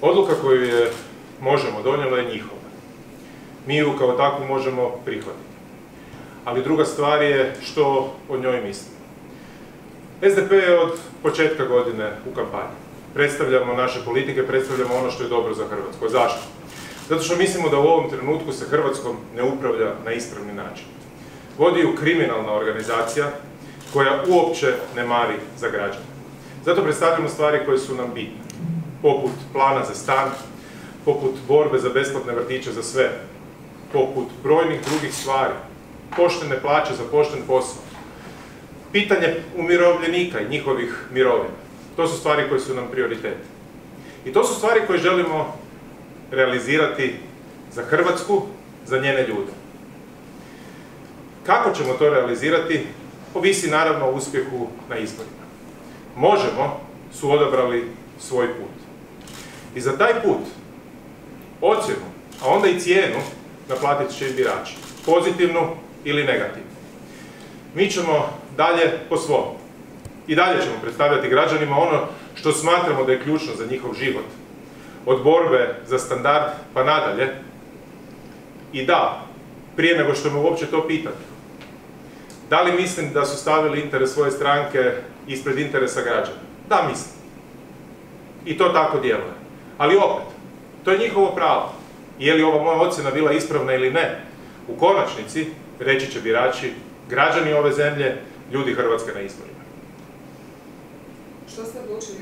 Odluka koju je možemo donijela je njihova. Mi ju kao takvu možemo prihvatiti. Ali druga stvar je što o njoj mislimo. SDP je od početka godine u kampanji. Predstavljamo naše politike, predstavljamo ono što je dobro za Hrvatsku. Zašto? Zato što mislimo da u ovom trenutku se Hrvatskom ne upravlja na ispravni način. Vodi ju kriminalna organizacija koja uopće ne mari za građane. Zato predstavljamo stvari koje su nam bitne, poput plana za stan, poput borbe za besplatne vrtiće za sve, poput brojnih drugih stvari, poštene plaće za pošten posao, pitanje umirovljenika i njihovih mirovina. To su stvari koje su nam prioriteti. I to su stvari koje želimo realizirati za Hrvatsku, za njene ljude. Kako ćemo to realizirati, ovisi naravno o uspjehu na izborima. Možemo su odabrali svoj put. I za taj put, ocjenu, a onda i cijenu, naplatit će i birači. Pozitivnu ili negativnu. Mi ćemo dalje po svom. I dalje ćemo predstavljati građanima ono što smatramo da je ključno za njihov život. Od borbe za standard pa nadalje. I da, prije nego što me uopće to pitate, da li mislim da su stavili interes svoje stranke ispred interesa građana? Da, mislim. I to tako djeluje. Ali opet, to je njihovo pravo. Je li ova moja ocjena bila ispravna ili ne? U konačnici, reći će birači, građani ove zemlje, ljudi Hrvatske na izborima. Što ste odlučili